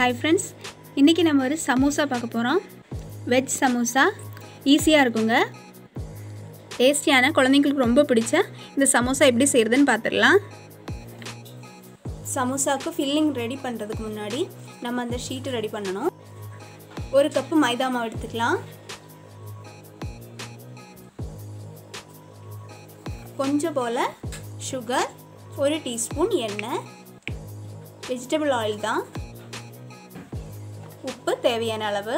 Hi friends இன்றைக்கி நம்ம ஒரு சமோசா பார்க்க போகிறோம் வெஜ் சமோசா. ஈஸியாக இருக்குங்க. டேஸ்டியான குழந்தைங்களுக்கு ரொம்ப பிடிச்ச இந்த சமோசா எப்படி செய்கிறதுன்னு பார்த்துடலாம். சமோசாவுக்கு ஃபில்லிங் ரெடி பண்ணுறதுக்கு முன்னாடி நம்ம அந்த ஷீட்டு ரெடி பண்ணணும். ஒரு கப்பு மைதா மாவு எடுத்துக்கலாம். கொஞ்சம் போல் சுகர் ஒரு டீஸ்பூன் எண்ணெய். வெஜிடபிள் ஆயில் தான். உப்பு தேவையான அளவு.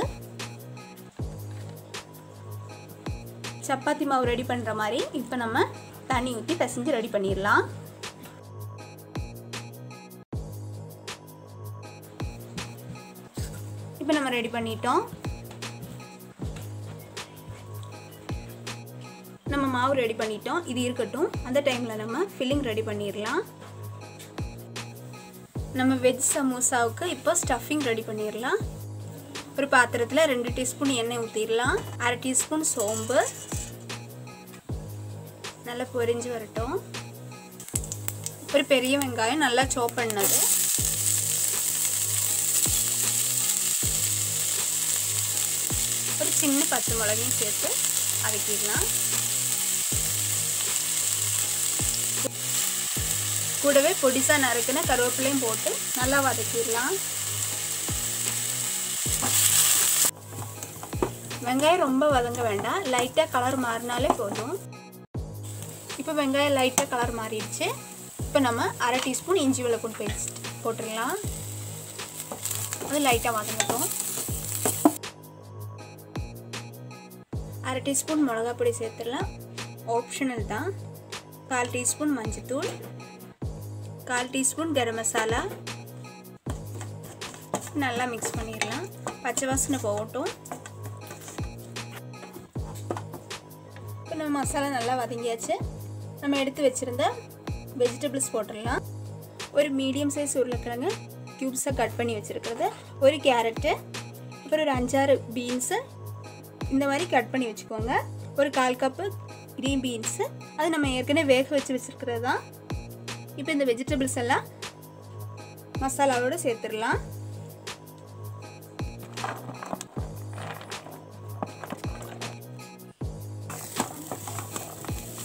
சப்பாத்தி மாவு ரெடி பண்ணுற மாதிரி இப்போ நம்ம தண்ணி ஊற்றி பிசைஞ்சு ரெடி பண்ணிடலாம். இப்போ நம்ம ரெடி பண்ணிட்டோம். நம்ம மாவு ரெடி பண்ணிட்டோம். இது இருக்கட்டும். அந்த டைமில் நம்ம ஃபில்லிங் ரெடி பண்ணிடலாம். நம்ம வெஜ் சமோசாவுக்கு இப்போ ஸ்டஃபிங் ரெடி பண்ணிடலாம் ஒரு பாத்திரத்தில் ரெண்டு டீஸ்பூன் எண்ணெய் ஊற்றிடலாம் அரை டீஸ்பூன் சோம்பு. நல்லா பொரிஞ்சு வரட்டும். ஒரு பெரிய வெங்காயம் நல்லா சோப் பண்ணது. ஒரு சின்ன பச்சை மிளகையும் சேர்த்து அரைக்கிடலாம். கூடவே பொடிசாக நறுக்கின கருவேப்பிலையும் போட்டு நல்லா வதக்கிடலாம். வெங்காயம் ரொம்ப வதங்க வேண்டாம். லைட்டாக கலர் மாறினாலே போதும். இப்போ வெங்காயம் லைட்டாக கலர் மாறிடுச்சு. இப்போ நம்ம அரை டீஸ்பூன் இஞ்சி வெள்ளப்பூண்டு பேஸ்ட் போட்டுடலாம். அது லைட்டாக வதங்கட்டும். அரை டீஸ்பூன் மிளகா பொடி சேர்த்துடலாம். ஆப்ஷனல் தான். கால் டீஸ்பூன் மஞ்சத்தூள். கால் டீஸ்பூன் கரம் மசாலா. நல்லா மிக்ஸ் பண்ணிடலாம். பச்சை வாசனை போகட்டும். இப்போ நம்ம மசாலா நல்லா வதங்கியாச்சு. நம்ம எடுத்து வச்சுருந்த வெஜிடபிள்ஸ் போட்டுடலாம். ஒரு மீடியம் சைஸ் உருளைக்கிழங்கு க்யூப்ஸாக கட் பண்ணி வச்சுருக்கிறது. ஒரு கேரட்டு அப்புறம் ஒரு அஞ்சாறு பீன்ஸு இந்த மாதிரி கட் பண்ணி வச்சுக்கோங்க. ஒரு கால் கப்பு க்ரீன் பீன்ஸு அது நம்ம ஏற்கனவே வேக வச்சு வச்சுருக்கிறது தான் இப்போ இந்த வெஜிடபிள்ஸ் எல்லாம் மசாலாவோடு சேர்த்துடலாம்.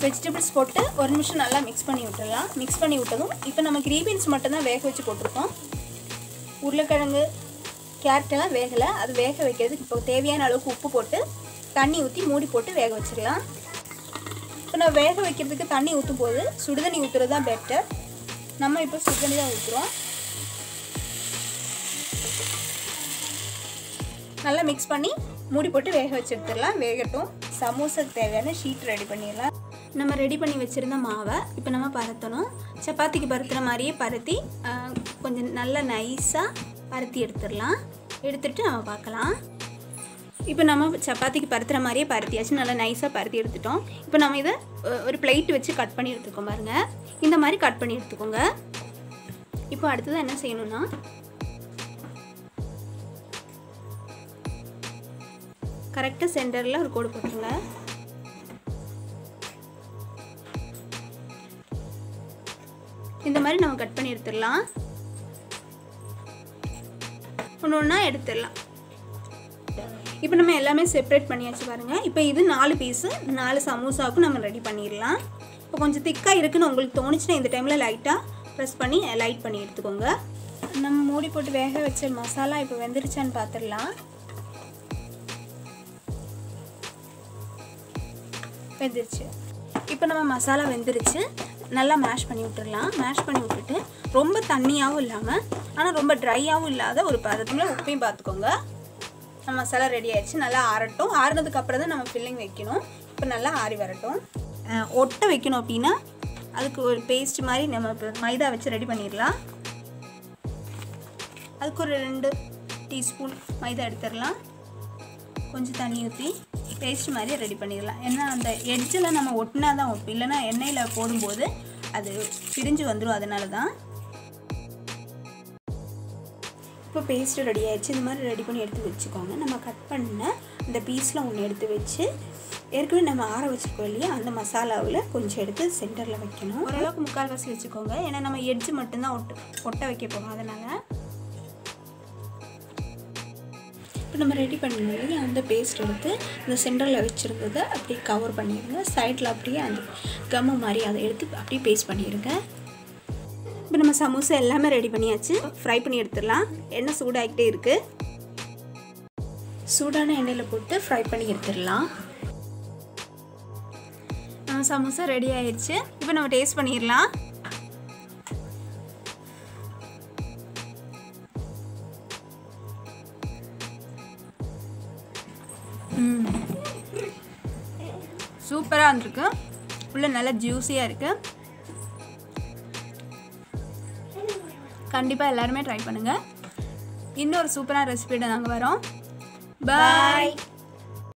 வெஜிடபிள்ஸ் போட்டு ஒரு நிமிஷம் நல்லா மிக்ஸ் பண்ணி விட்டுடலாம். மிக்ஸ் பண்ணி விட்டதும் இப்போ நம்ம க்ரீன் பீன்ஸ் மட்டும்தான் வேக வச்சு போட்டிருக்கோம். உருளைக்கிழங்கு கேரட்டெல்லாம் வேகலை. அது வேக வைக்கிறதுக்கு இப்போ தேவையான அளவுக்கு உப்பு போட்டு தண்ணி ஊற்றி மூடி போட்டு வேக வச்சிடலாம். இப்போ நான் வேக வைக்கிறதுக்கு தண்ணி ஊற்றும் போது சுடுதண்ணி ஊற்றுறது தான் பெட்டர் நம்ம இப்போ சுடுதண்ணி தான் ஊற்றுறோம் நல்லா மிக்ஸ் பண்ணி மூடி போட்டு வேக வச்சு எடுத்துடலாம் வேகட்டும். சமோசாக்கு தேவையான ஷீட் ரெடி பண்ணிடலாம். நம்ம ரெடி பண்ணி வச்சுருந்த மாவை இப்போ நம்ம பரத்தணும். சப்பாத்திக்கு பருத்துற மாதிரியே பருத்தி கொஞ்சம் நல்லா நைஸாக பருத்தி எடுத்துடலாம். எடுத்துகிட்டு நம்ம பார்க்கலாம். இப்போ நம்ம சப்பாத்திக்கு பருத்துற மாதிரியே பருத்தியாச்சு நல்லா நைஸாக பருத்தி எடுத்துட்டோம். இப்போ நம்ம இதை ஒரு பிளேட் வச்சு கட் பண்ணி எடுத்துக்கோம் பாருங்கள் இந்த மாதிரி கட் பண்ணி எடுத்துக்கோங்க. இப்போ அடுத்தது என்ன செய்யணும்னா கரெக்டாக சென்டரில் ஒரு கோடு போட்டுருங்க. இந்த மாதிரி நம்ம கட் பண்ணி எடுத்துடலாம். ஒன்று ஒன்றா எடுத்துடலாம். இப்போ நம்ம எல்லாமே செப்பரேட் பண்ணியாச்சு பாருங்கள் இப்போ இது நாலு பீஸு நாலு சமோசாவுக்கும் நம்ம ரெடி பண்ணிடலாம். இப்போ கொஞ்சம் திக்காக இருக்குன்னு உங்களுக்கு தோணுச்சுன்னா இந்த டைமில் லைட்டாக ப்ரெஸ் பண்ணி லைட் பண்ணி எடுத்துக்கோங்க. நம்ம மூடி போட்டு வேக வச்ச மசாலா இப்போ வெந்துருச்சான்னு பார்த்துடலாம் வெந்துருச்சு. இப்போ நம்ம மசாலா வெந்துருச்சு. நல்லா மேஷ் பண்ணி விட்டுடலாம். மேஷ் பண்ணி விட்டுட்டு ரொம்ப தண்ணியாகவும் இல்லாமல் ஆனால் ரொம்ப ட்ரையாகவும் இல்லாத ஒரு பதத்தில் உப்பையும் பார்த்துக்கோங்க நம்ம மசாலா ரெடி ஆயிடுச்சு. நல்லா ஆறட்டும். ஆறுனதுக்கு அப்புறம் தான் நம்ம ஃபில்லிங் வைக்கணும். இப்போ நல்லா ஆறி வரட்டும். ஒட்டை வைக்கணும் அப்படின்னா அதுக்கு ஒரு பேஸ்ட் மாதிரி நம்ம மைதா வச்சு ரெடி பண்ணிடலாம். அதுக்கு ஒரு ரெண்டு டீஸ்பூன் மைதா எடுத்துடலாம். கொஞ்சம் தண்ணி ஊற்றி பேஸ்ட் மாதிரி ரெடி பண்ணிடலாம். ஏன்னா அந்த எட்ஜில் நம்ம ஒட்டினா தான் ஒட்டும். இல்லைன்னா எண்ணெயில் போடும்போது அது பிரிஞ்சு வந்துடும் அதனால தான் இப்போ பேஸ்ட்டு ரெடி ஆயிடுச்சு. இந்த மாதிரி ரெடி பண்ணி எடுத்து வச்சுக்கோங்க. நம்ம கட் பண்ண இந்த பீஸில் ஒன்று எடுத்து வச்சு ஏற்கனவே நம்ம ஆற வச்சுருக்கோம் இல்லையா? அந்த மசாலாவில் கொஞ்சம் எடுத்து சென்டரில் வைக்கணும். ஓரளவுக்கு முக்கால்வாசி வச்சுக்கோங்க. ஏன்னா நம்ம எட்ஜு மட்டும்தான் ஒட்டு ஒட்ட வைக்க போகிறோம் அதனால் இப்போ நம்ம ரெடி பண்ணி அந்த பேஸ்ட் எடுத்து இந்த சென்டரில் வச்சுருந்ததை அப்படியே கவர் பண்ணிடுங்க. சைடில் அப்படியே அந்த கம்மு மாதிரி அதை எடுத்து அப்படியே பேஸ்ட் பண்ணிடுங்க. இப்போ நம்ம சமோசா எல்லாமே ரெடி பண்ணியாச்சு. ஃப்ரை பண்ணி எடுத்துடலாம். எண்ணெய் சூடாகிட்டே இருக்குது சூடான எண்ணெயில் போட்டு ஃப்ரை பண்ணி எடுத்துடலாம். நம்ம சமோசா ரெடி ஆயிடுச்சு இப்போ நம்ம டேஸ்ட் பண்ணிடலாம். சூப்பராக இருந்திருக்கு. உள்ள நல்லா ஜூஸியாக இருக்குது கண்டிப்பாக எல்லாருமே ட்ரை பண்ணுங்கள் இன்னொரு சூப்பரான ரெசிபியோட நாங்கள் வரோம். பாய்